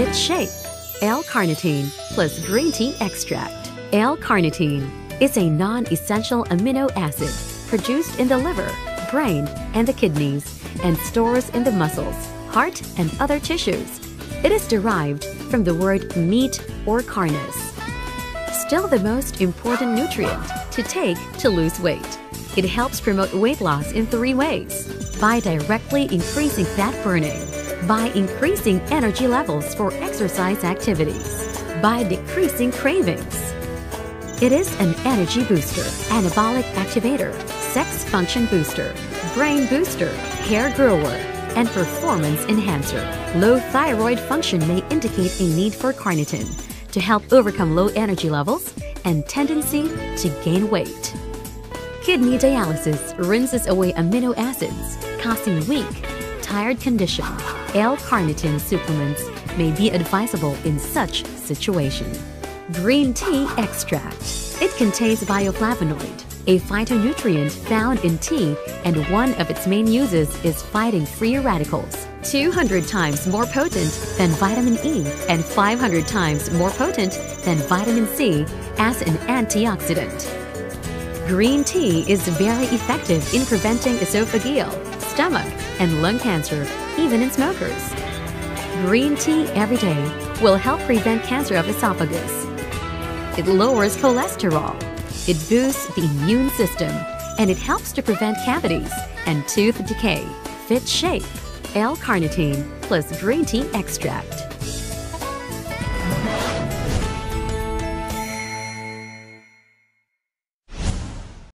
Fitshape. L-carnitine plus green tea extract. L-carnitine is a non-essential amino acid produced in the liver, brain, and the kidneys and stores in the muscles, heart, and other tissues. It is derived from the word meat or carnis. Still the most important nutrient to take to lose weight. It helps promote weight loss in three ways. By directly increasing fat burning, by increasing energy levels for exercise activities, by decreasing cravings. It is an energy booster, anabolic activator, sex function booster, brain booster, hair grower, and performance enhancer. Low thyroid function may indicate a need for carnitine to help overcome low energy levels and tendency to gain weight. Kidney dialysis rinses away amino acids, causing weak, tired condition. L-carnitine supplements may be advisable in such situation. Green tea extract. It contains bioflavonoid, a phytonutrient found in tea and one of its main uses is fighting free radicals. 200 times more potent than vitamin E and 500 times more potent than vitamin C as an antioxidant. Green tea is very effective in preventing esophageal, stomach, and lung cancer, even in smokers. Green tea every day will help prevent cancer of esophagus. It lowers cholesterol. It boosts the immune system, and it helps to prevent cavities and tooth decay. Fitshape. L-carnitine plus green tea extract.